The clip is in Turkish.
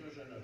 Vater seiner